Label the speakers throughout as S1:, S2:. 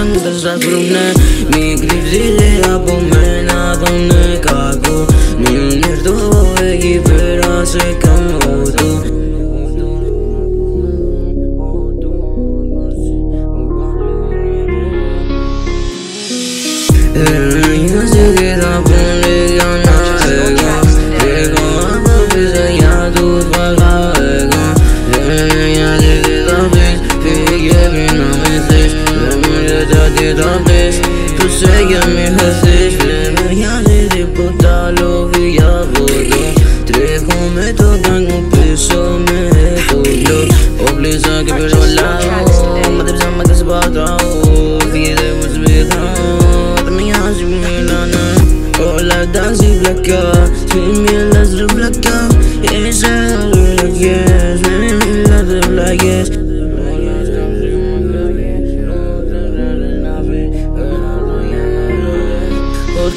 S1: anlatacak rumne Mi grivzili abu mena donne kagu Nimnir dove gibi razıkan oldu Yazık edabun lil yana Ego Ego ama bize yadut var gigantes Tus ellas me haces Μεγάλη τίποτα λόγη για Τρέχω με το τάγκο πίσω με το γιο Όπλησα και Μα δεν ψάμε και σε πατράω Φύγετε μου σπιτάω Τα μοιάζει μου μιλάνε Όλα τα Τι μιλάς ρε βλακιά Είσαι ρε βλακιές Με μιλάτε βλακιές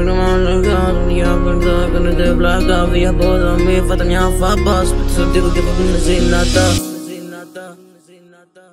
S1: Talking around the garden, jag kunde kunde du blacka av Vi har båda med för att jag har fabbat Spetsar du och greppar mina zinata